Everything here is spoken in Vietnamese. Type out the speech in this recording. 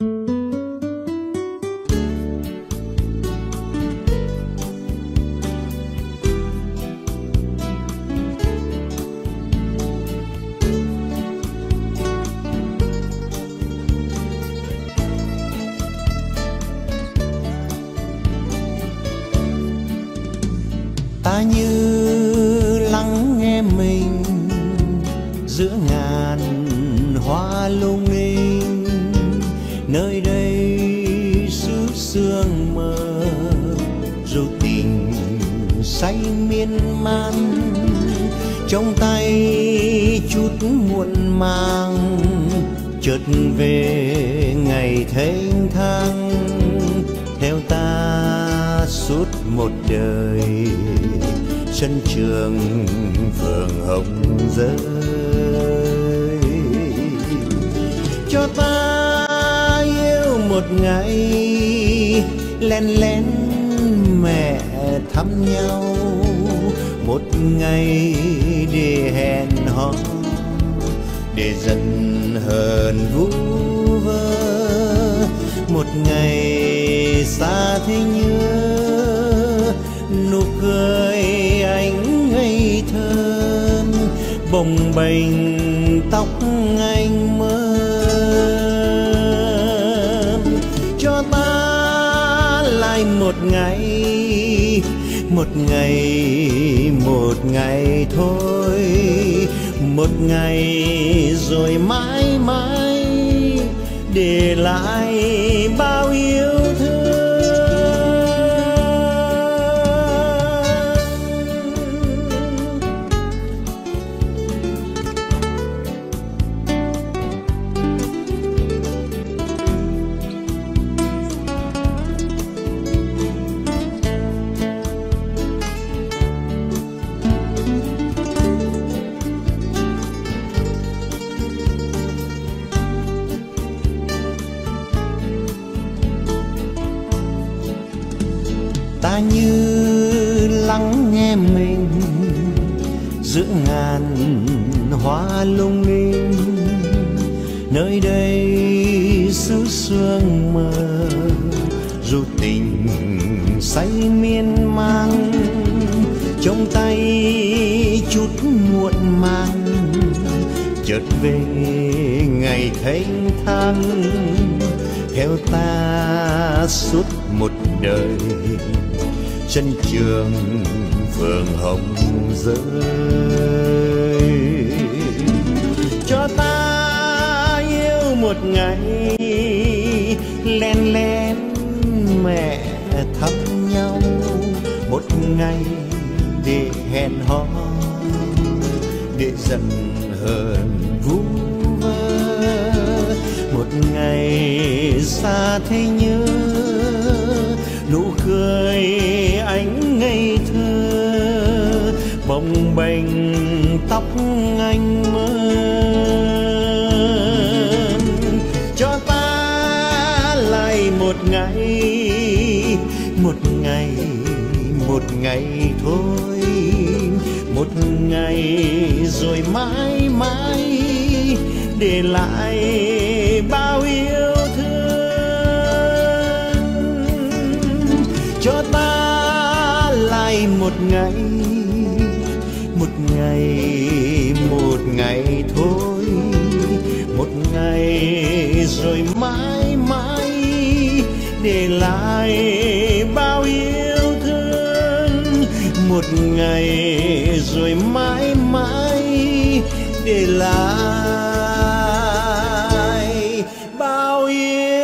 ta như lắng nghe mình giữa ngàn hoa lung đây xứ sương mơ dù tình say miên man, trong tay chút muộn màng, chợt về ngày thênh thang, theo ta suốt một đời, sân trường phường hồng rơi một ngày len lén mẹ thăm nhau. Một ngày để hẹn hò, để dần hờn vu vơ. Một ngày xa thế nhớ, nụ cười anh ngây thơ. Bồng bềnh tóc anh mơ ta một ngày một ngày một ngày thôi. Một ngày rồi mãi mãi để lại bao yêu ta như lắng nghe mình giữa ngàn hoa lung linh. Nơi đây xứ sương mơ dù tình say miên man, trong tay chút muộn màng. Chợt về ngày thanh thang, theo ta suốt một đời chân trường phường hồng rơi. Cho ta yêu một ngày len len mẹ thăm nhau, một ngày để hẹn hò, để dần hơn vu vơ. Một ngày xa thế nhớ bồng bềnh tóc anh mơ cho ta lại một ngày một ngày một ngày thôi. Một ngày rồi mãi mãi để lại bao yêu thương. Cho ta lại một ngày ngày, một ngày thôi, một ngày rồi mãi mãi để lại bao yêu thương. Một ngày rồi mãi mãi để lại bao yêu